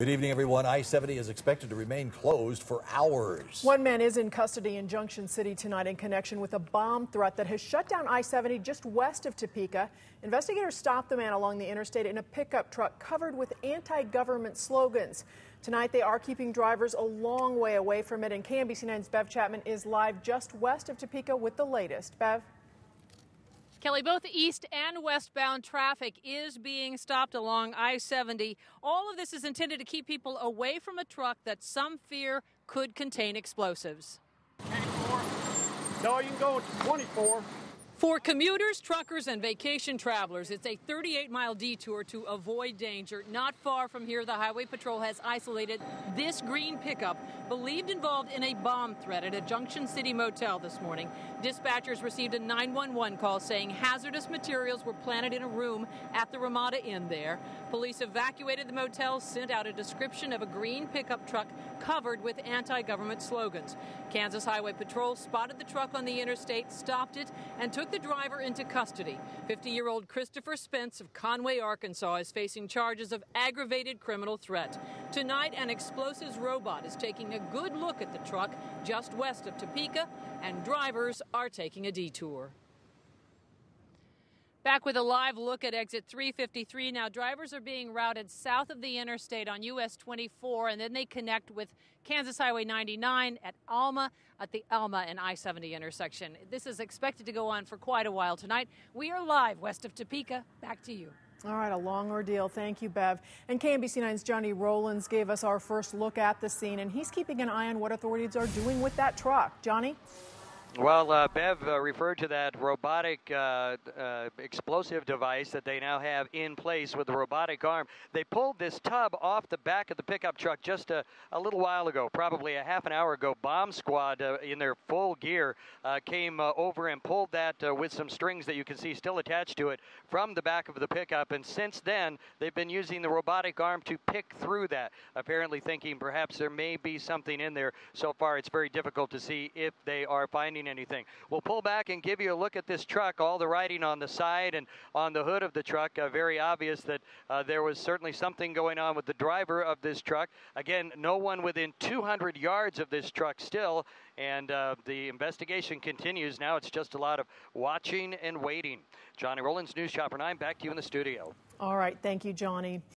Good evening, everyone. I 70 is expected to remain closed for hours. One man is in custody in Junction City tonight in connection with a bomb threat that has shut down I 70 just west of Topeka. Investigators stopped the man along the interstate in a pickup truck covered with anti government slogans. Tonight, they are keeping drivers a long way away from it, and KMBC 9's Bev Chapman is live just west of Topeka with the latest. Bev? Kelly, both east and westbound traffic is being stopped along I 70. All of this is intended to keep people away from a truck that some fear could contain explosives. 84. No, you can go 24. For commuters, truckers, and vacation travelers, it's a 38 mile detour to avoid danger. Not far from here, the Highway Patrol has isolated this green pickup believed involved in a bomb threat at a Junction City motel this morning. Dispatchers received a 911 call saying hazardous materials were planted in a room at the Ramada Inn there. Police evacuated the motel, sent out a description of a green pickup truck covered with anti government slogans. Kansas Highway Patrol spotted the truck on the interstate, stopped it, and took the driver into custody. 50 year old Christopher Spence of Conway, Arkansas, is facing charges of aggravated criminal threat. Tonight, an explosives robot is taking a good look at the truck just west of Topeka, and drivers are taking a detour. Back with a live look at exit 353. Now, drivers are being routed south of the interstate on US 24, and then they connect with Kansas Highway 99 at Alma, at the Alma and I 70 intersection. This is expected to go on for quite a while tonight. We are live west of Topeka. Back to you. All right, a long ordeal. Thank you, Bev. And KMBC 9's Johnny Rowlands gave us our first look at the scene, and he's keeping an eye on what authorities are doing with that truck. Johnny? Well, uh, Bev uh, referred to that robotic uh, uh, explosive device that they now have in place with the robotic arm. They pulled this tub off the back of the pickup truck just a, a little while ago, probably a half an hour ago. Bomb squad uh, in their full gear uh, came over and pulled that with some strings that you can see still attached to it from the back of the pickup. And since then, they've been using the robotic arm to pick through that, apparently thinking perhaps there may be something in there. So far, it's very difficult to see if they are finding finding anything. We'll pull back and give you a look at this truck. All the writing on the side and on the hood of the truck, uh, very obvious that uh, there was certainly something going on with the driver of this truck. Again, no one within 200 yards of this truck still, and uh, the investigation continues. Now it's just a lot of watching and waiting. Johnny Rowlands, News Chopper 9, back to you in the studio. All right, thank you, Johnny.